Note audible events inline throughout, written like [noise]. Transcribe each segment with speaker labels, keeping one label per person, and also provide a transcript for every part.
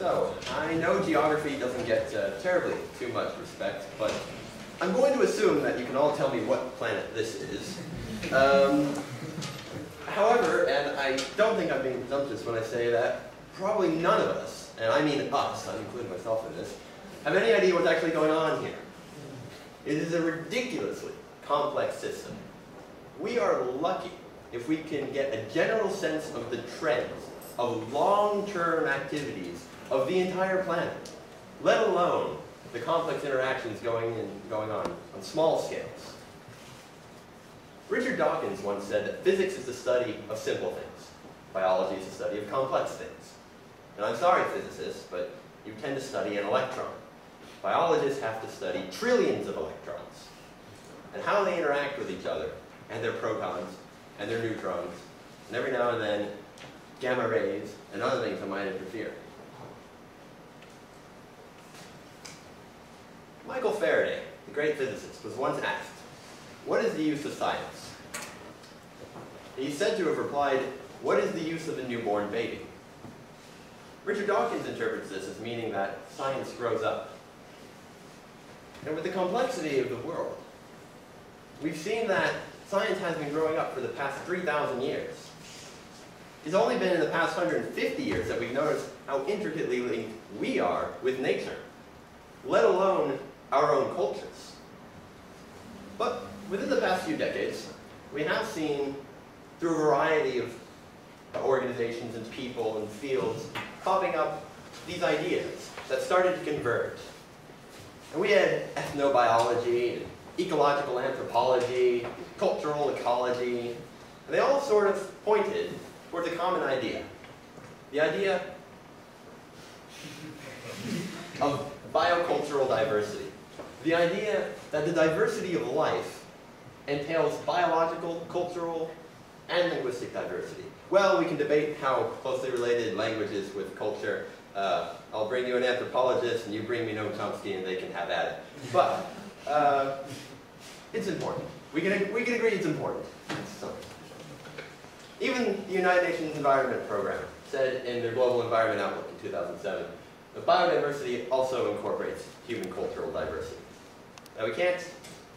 Speaker 1: So, I know geography doesn't get uh, terribly too much respect, but I'm going to assume that you can all tell me what planet this is. Um, however, and I don't think I'm being presumptuous when I say that, probably none of us, and I mean us, I'm including myself in this, have any idea what's actually going on here. It is a ridiculously complex system. We are lucky if we can get a general sense of the trends of long-term activities of the entire planet, let alone the complex interactions going, in, going on on small scales. Richard Dawkins once said that physics is the study of simple things. Biology is the study of complex things. And I'm sorry, physicists, but you tend to study an electron. Biologists have to study trillions of electrons and how they interact with each other and their protons and their neutrons, and every now and then gamma rays and other things that might interfere. Michael Faraday, the great physicist, was once asked, what is the use of science? He's said to have replied, what is the use of a newborn baby? Richard Dawkins interprets this as meaning that science grows up. And with the complexity of the world, we've seen that science has been growing up for the past 3,000 years. It's only been in the past 150 years that we've noticed how intricately linked we are with nature, let alone our own cultures. But within the past few decades, we have seen, through a variety of organizations and people and fields, popping up these ideas that started to converge. And we had ethnobiology, ecological anthropology, cultural ecology, and they all sort of pointed towards a common idea. The idea of biocultural diversity. The idea that the diversity of life entails biological, cultural, and linguistic diversity. Well, we can debate how closely related language is with culture. Uh, I'll bring you an anthropologist and you bring me Noam Chomsky and they can have at it. But uh, it's important. We can, we can agree it's important. Even the United Nations Environment Program said in their Global Environment Outlook in 2007, that biodiversity also incorporates human cultural diversity. Now we can't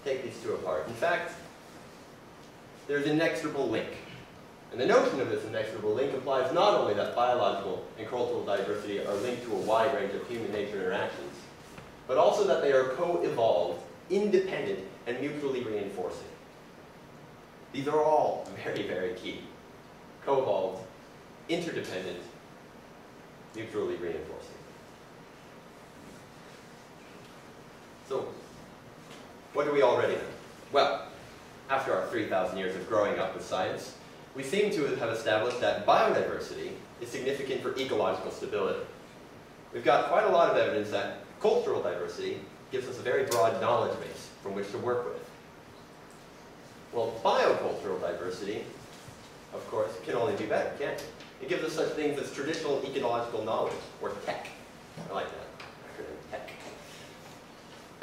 Speaker 1: take these two apart. In fact, there's an inexorable link. And the notion of this inexorable link implies not only that biological and cultural diversity are linked to a wide range of human-nature interactions, but also that they are co-evolved, independent, and mutually reinforcing. These are all [laughs] very, very key. Co-evolved, interdependent, mutually reinforcing. So, what do we already know? Well, after our 3,000 years of growing up with science, we seem to have established that biodiversity is significant for ecological stability. We've got quite a lot of evidence that cultural diversity gives us a very broad knowledge base from which to work with. Well, biocultural diversity, of course, can only be better, can't it? It gives us such things as traditional ecological knowledge, or TEK. I like that.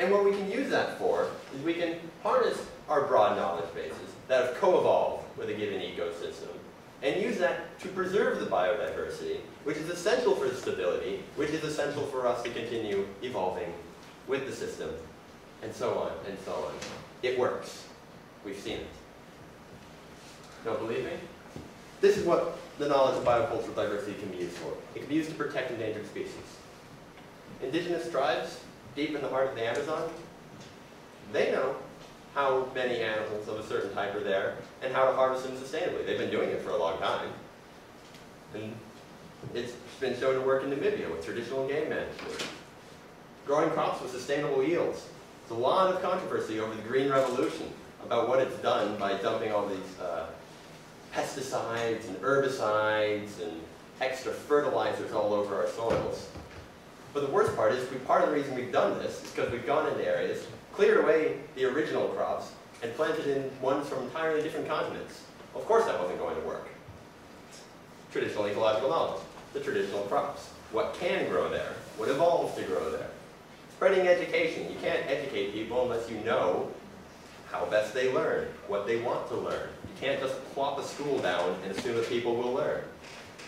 Speaker 1: And what we can use that for is we can harness our broad knowledge bases that have co-evolved with a given ecosystem and use that to preserve the biodiversity, which is essential for the stability, which is essential for us to continue evolving with the system, and so on and so on. It works. We've seen it. Don't believe me? This is what the knowledge of biocultural diversity can be used for. It can be used to protect endangered species. Indigenous tribes, deep in the heart of the Amazon, they know how many animals of a certain type are there and how to harvest them sustainably. They've been doing it for a long time. And it's been shown to work in Namibia with traditional game management. Growing crops with sustainable yields. There's a lot of controversy over the Green Revolution about what it's done by dumping all these uh, pesticides and herbicides and extra fertilizers all over our soils. But the worst part is, we, part of the reason we've done this is because we've gone into areas, cleared away the original crops, and planted in ones from entirely different continents. Of course that wasn't going to work. Traditional ecological knowledge, the traditional crops. What can grow there? What evolves to grow there? Spreading education. You can't educate people unless you know how best they learn, what they want to learn. You can't just plop a school down and assume that people will learn.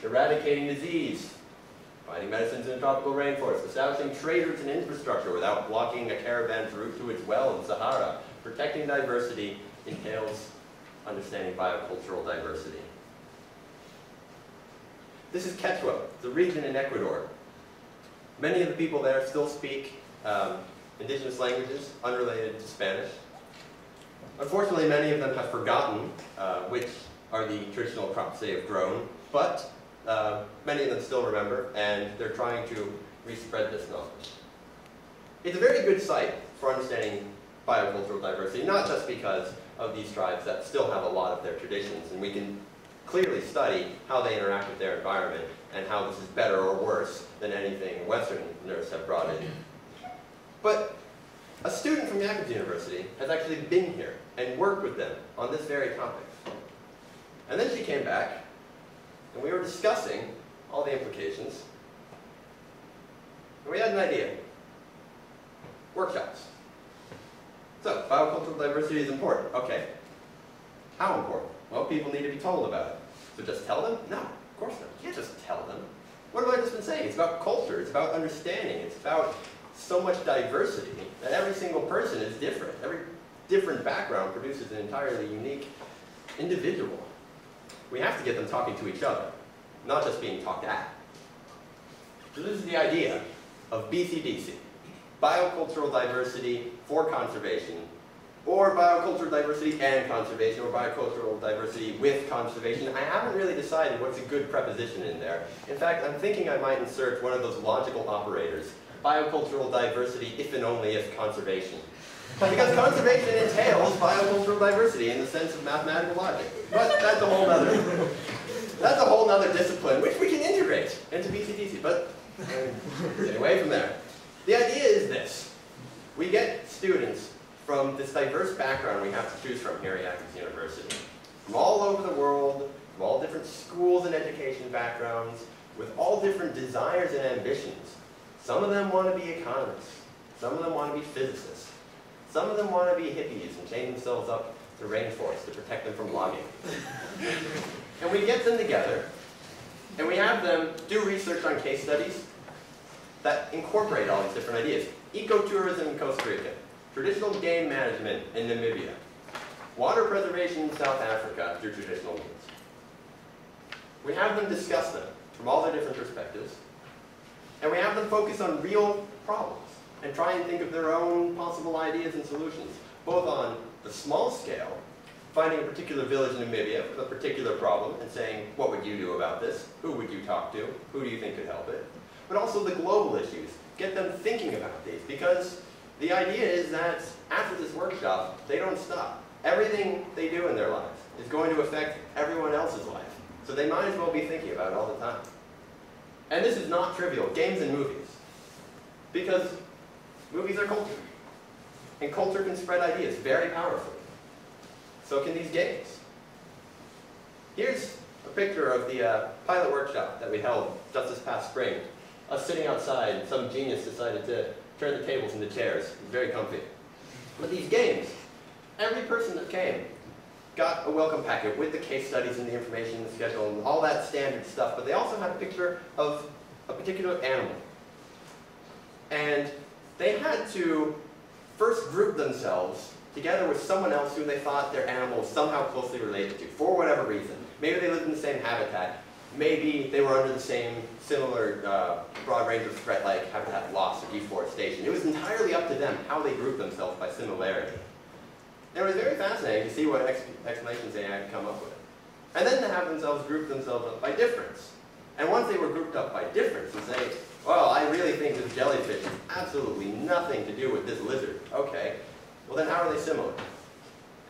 Speaker 1: Eradicating disease. Finding medicines in the tropical rainforest, establishing trade routes and infrastructure without blocking a caravan's route to its well in Sahara. Protecting diversity entails understanding biocultural diversity. This is Quechua, the region in Ecuador. Many of the people there still speak um, indigenous languages unrelated to Spanish. Unfortunately, many of them have forgotten uh, which are the traditional crops they have grown, but uh, many of them still remember, and they're trying to respread this knowledge. It's a very good site for understanding biocultural diversity, not just because of these tribes that still have a lot of their traditions, and we can clearly study how they interact with their environment and how this is better or worse than anything Westerners have brought in. But a student from Jacobs University has actually been here and worked with them on this very topic. And then she came back, and we were discussing all the implications, and we had an idea. Workshops. So, biocultural diversity is important. Okay. How important? Well, people need to be told about it. So just tell them? No, of course not. You can't just tell them. What have I just been saying? It's about culture. It's about understanding. It's about so much diversity that every single person is different. Every different background produces an entirely unique individual. We have to get them talking to each other, not just being talked at. So this is the idea of BCDC, biocultural diversity for conservation, or biocultural diversity and conservation, or biocultural diversity with conservation. I haven't really decided what's a good preposition in there. In fact, I'm thinking I might insert one of those logical operators, biocultural diversity if and only if conservation. Because conservation entails biocultural diversity in the sense of mathematical logic. But that's a whole other, that's a whole other discipline, which we can integrate into BCDC, but get away from there. The idea is this. We get students from this diverse background we have to choose from here at Jacobs University. From all over the world, from all different schools and education backgrounds, with all different desires and ambitions. Some of them want to be economists. Some of them want to be physicists. Some of them want to be hippies and chain themselves up to rainforests to protect them from logging. and we get them together, and we have them do research on case studies that incorporate all these different ideas. Ecotourism in Costa Rica, traditional game management in Namibia, water preservation in South Africa through traditional means. We have them discuss them from all their different perspectives, and we have them focus on real problems and try and think of their own possible ideas and solutions, both on the small scale, finding a particular village in Namibia with a particular problem and saying, what would you do about this? Who would you talk to? Who do you think could help it? But also the global issues. Get them thinking about these because the idea is that after this workshop, they don't stop. Everything they do in their lives is going to affect everyone else's life. So they might as well be thinking about it all the time. And this is not trivial, games and movies. Because Movies are culture. And culture can spread ideas very powerfully. So can these games. Here's a picture of the uh, pilot workshop that we held just this past spring. Us sitting outside, some genius decided to turn the tables into chairs. It was very comfy. But these games, every person that came got a welcome packet with the case studies and the information, and the schedule, and all that standard stuff, but they also had a picture of a particular animal. And they had to first group themselves together with someone else who they thought their animal was somehow closely related to, for whatever reason. Maybe they lived in the same habitat. Maybe they were under the same similar uh, broad range of threat like habitat loss or deforestation. It was entirely up to them how they grouped themselves by similarity. And it was very fascinating to see what ex explanations they had come up with. And then to have themselves group themselves up by difference. And once they were grouped up by difference and say, well, I really think this jellyfish has absolutely nothing to do with this lizard. Okay, well then how are they similar?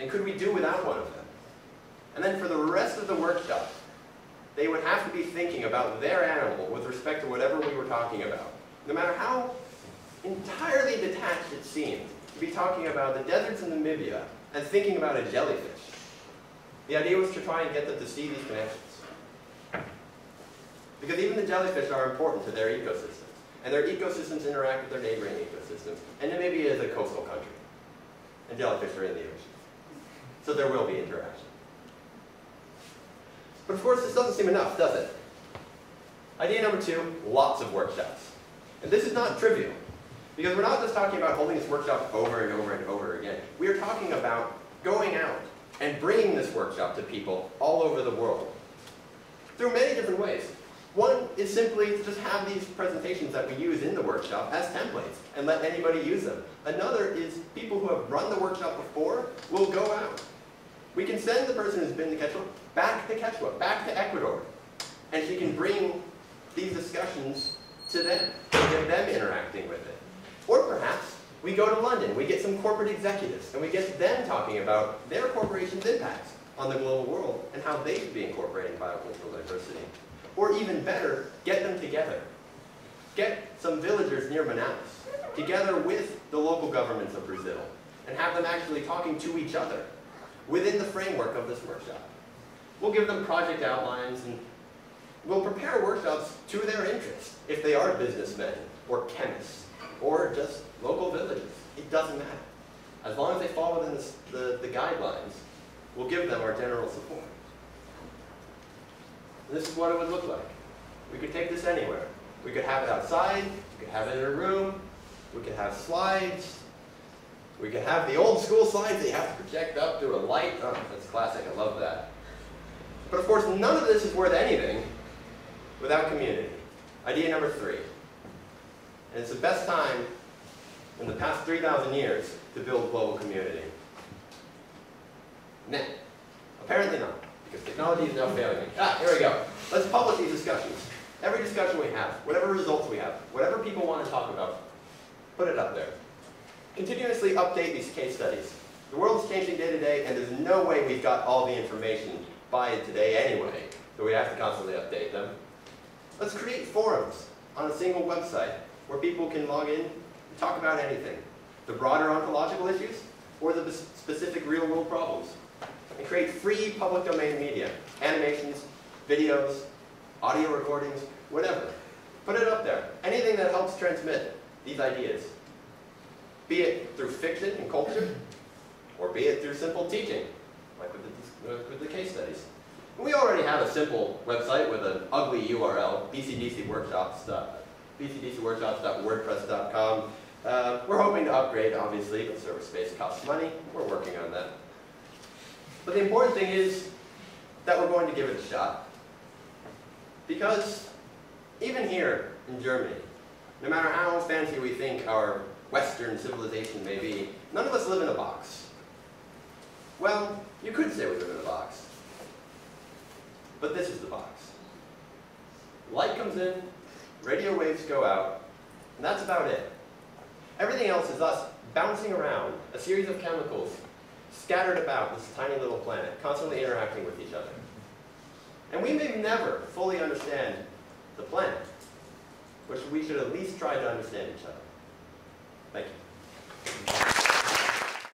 Speaker 1: And could we do without one of them? And then for the rest of the workshop, they would have to be thinking about their animal with respect to whatever we were talking about. No matter how entirely detached it seemed, to be talking about the deserts in Namibia and thinking about a jellyfish. The idea was to try and get them to see these connections. Because even the jellyfish are important to their ecosystems. And their ecosystems interact with their neighboring ecosystems. And Namibia is a coastal country. And jellyfish are in the ocean. So there will be interaction. But of course, this doesn't seem enough, does it? Idea number two, lots of workshops. And this is not trivial, because we're not just talking about holding this workshop over and over and over again. We are talking about going out and bringing this workshop to people all over the world through many different ways. One is simply to just have these presentations that we use in the workshop as templates and let anybody use them. Another is people who have run the workshop before will go out. We can send the person who's been to Quechua back to Quechua, back to Ecuador, and she can bring these discussions to them, and get them interacting with it. Or perhaps we go to London, we get some corporate executives, and we get them talking about their corporation's impacts on the global world and how they should be incorporating biocultural diversity. Or even better, get them together. Get some villagers near Manaus together with the local governments of Brazil and have them actually talking to each other within the framework of this workshop. We'll give them project outlines and we'll prepare workshops to their interest if they are businessmen or chemists or just local villagers. It doesn't matter. As long as they fall within the, the, the guidelines, we'll give them our general support. This is what it would look like. We could take this anywhere. We could have it outside, we could have it in a room, we could have slides, we could have the old school slides that you have to project up to a light. Oh, that's classic, I love that. But of course, none of this is worth anything without community. Idea number three. And it's the best time in the past 3,000 years to build global community. Nah, apparently not because technology is now failing me. Ah, here we go. Let's publish these discussions. Every discussion we have, whatever results we have, whatever people want to talk about, put it up there. Continuously update these case studies. The world is changing day to day, and there's no way we've got all the information by today anyway, so we have to constantly update them. Let's create forums on a single website where people can log in and talk about anything. The broader ontological issues, or the specific real-world problems and create free public domain media, animations, videos, audio recordings, whatever. Put it up there. Anything that helps transmit these ideas. Be it through fiction and culture, or be it through simple teaching, like with the, with the case studies. we already have a simple website with an ugly URL, bcdcworkshops, bcdcworkshops.wordpress.com. Uh, we're hoping to upgrade, obviously, but server space costs money. We're working on that. But the important thing is that we're going to give it a shot. Because even here in Germany, no matter how fancy we think our Western civilization may be, none of us live in a box. Well, you could say we live in a box. But this is the box. Light comes in, radio waves go out, and that's about it. Everything else is us bouncing around, a series of chemicals scattered about this tiny little planet, constantly interacting with each other. And we may never fully understand the planet, but we should at least try to understand each other. Thank you.